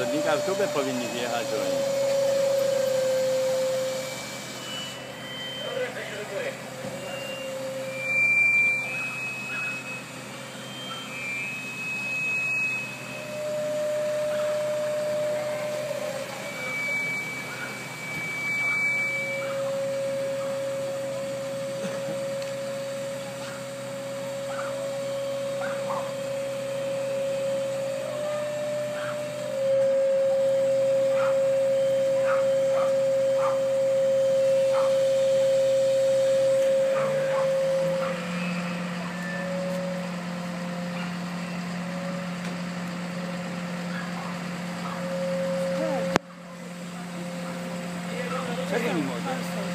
to linka w tubę powinni wjechać oni. どうした?